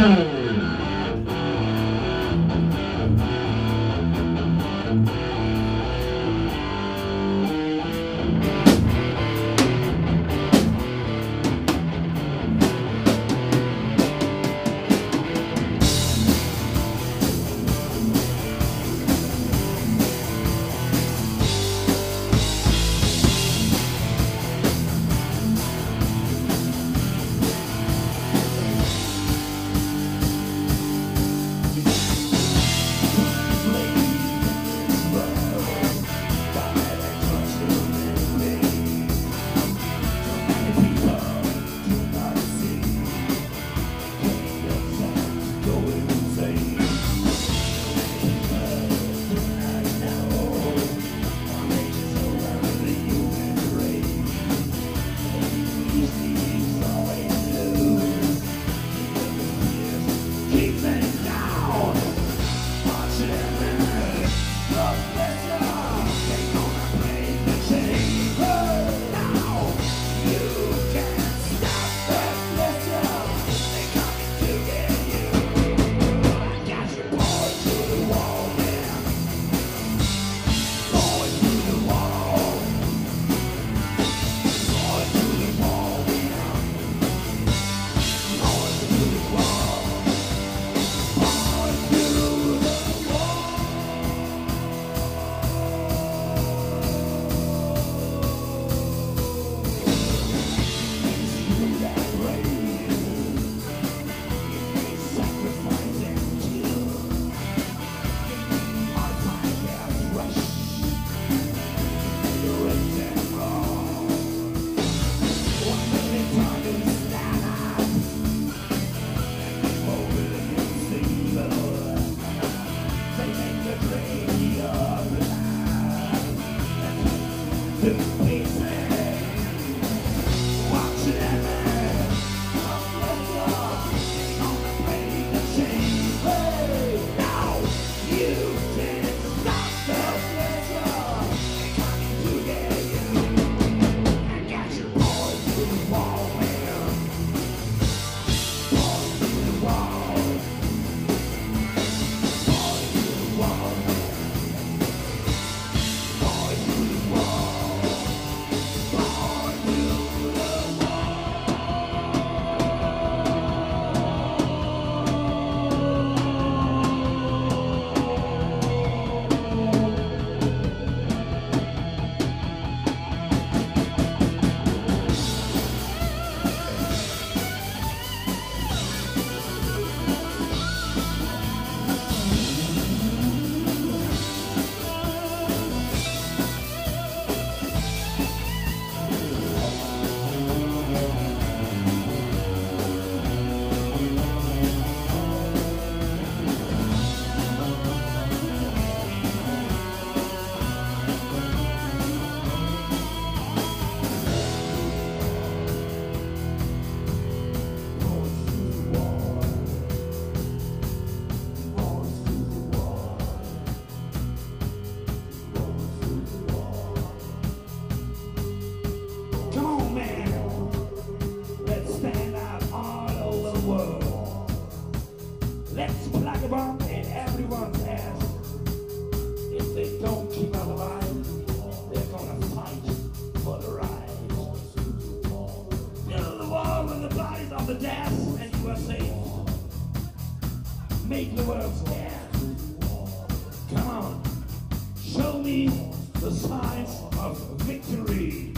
Mm-hmm. Amen. about and everyone's ass. If they don't keep out alive, they're gonna fight for the right. Build the wall and the bodies of the dead and you are safe. Make the world stand. Come on, show me the signs of victory.